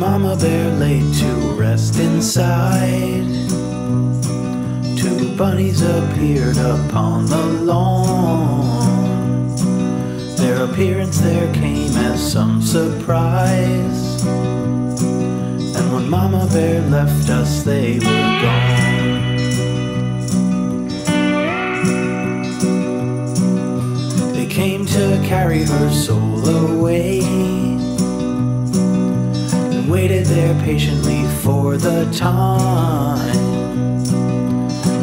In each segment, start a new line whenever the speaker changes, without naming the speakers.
bear laid to rest inside. Two bunnies appeared upon the lawn. Their appearance there came as some surprise. And when Mama Bear left us, they were gone. They came to carry her soul waited there patiently for the time.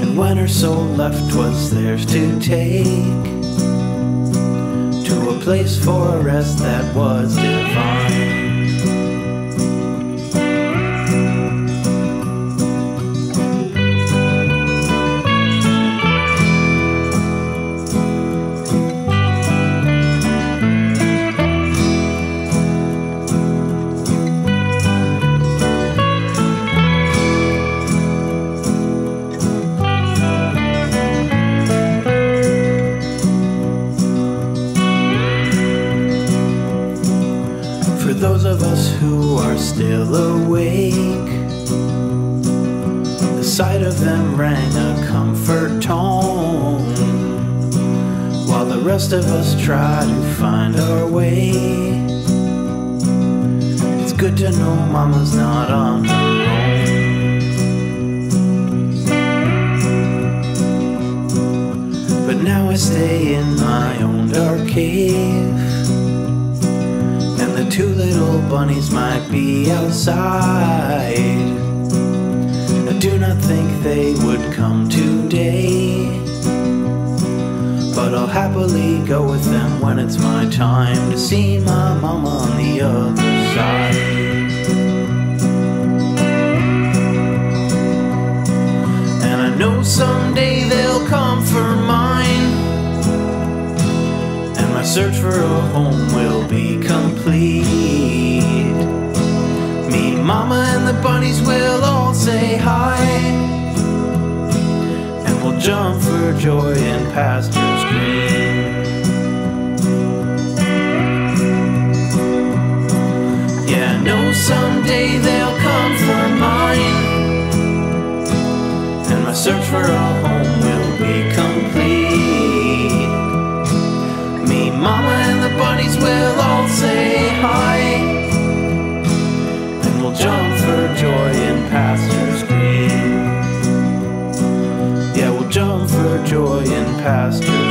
And when her soul left, was theirs to take to a place for rest that was divine. Those of us who are still awake, the sight of them rang a comfort tone. While the rest of us try to find our way, it's good to know Mama's not on her own. But now I stay in my own dark cave. Two little bunnies might be outside. I do not think they would come today. But I'll happily go with them when it's my time to see my mama on the other side. And I know someday they'll come for mine. And my search for a home will be complete. Me, Mama, and the bunnies will all say hi. And we'll jump for joy in pastures green. Yeah, I know someday they'll come for mine. And my search for a home past